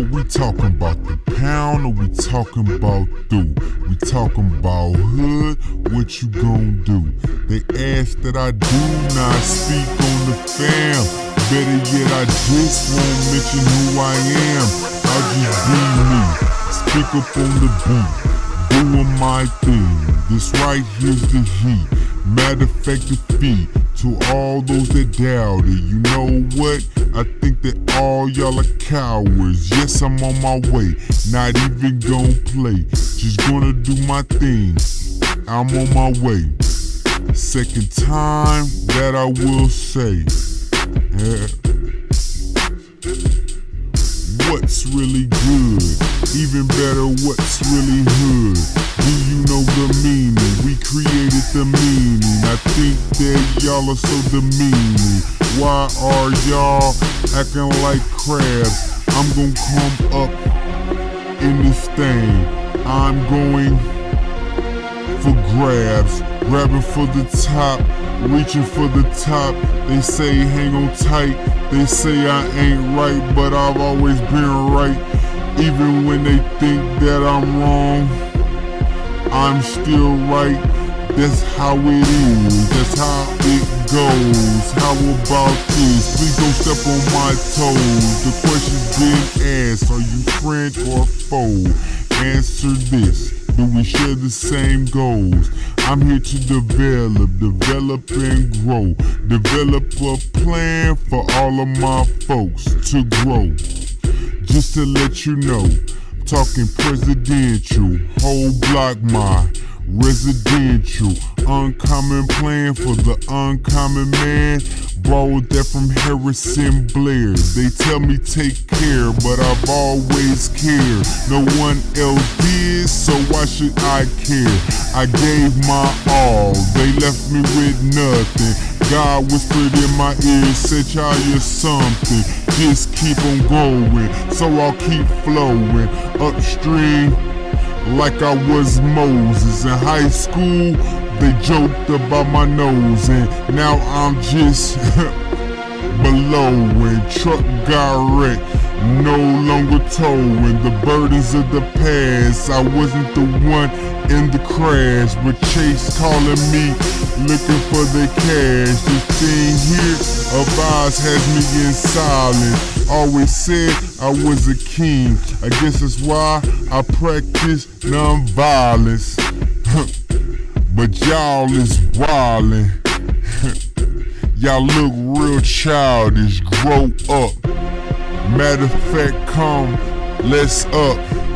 What we talking about? The pound or we talking about through? We talking about hood, what you gon' do? They ask that I do not speak on the fam. Better yet, I just won't mention who I am. I'll just be me. Speak up on the beat doing my thing. This right here's the heat. Matter of fact, defeat to all those that doubted. You know what? I think that all y'all are cowards. Yes, I'm on my way. Not even gonna play. Just gonna do my thing. I'm on my way. Second time that I will say. Yeah. What's really good? Even better, what's really hood? Do you know the meaning? We created the meaning. I think that y'all are so demeaning. Why are y'all acting like crabs? I'm gonna come up in this thing. I'm going for grabs, grabbing for the top, reaching for the top. They say hang on tight, they say I ain't right, but I've always been right. Even when they think that I'm wrong, I'm still right. That's how it is, that's how it goes. How about this? Please don't step on my toes. The question's been asked, are you friend or foe? Answer this. Do we share the same goals? I'm here to develop, develop and grow. Develop a plan for all of my folks to grow. Just to let you know, talking presidential, whole block my residential. Uncommon plan for the uncommon man. Borrowed that from Harrison Blair. They tell me take care, but I've always cared. No one else did, so why should I care? I gave my all, they left me with nothing. God whispered in my ear, said you're something. Just keep on going, so I'll keep flowing upstream like I was Moses in high school. They joked about my nose, and now I'm just below. When truck got wrecked, no longer towing the burdens of the past. I wasn't the one in the crash, but Chase calling me, looking for the cash. This thing here of ours has me in silence. Always said I was a king. I guess that's why I practice nonviolence. but y'all is wildin'. y'all look real childish. Grow up. Matter of fact, come, let's up.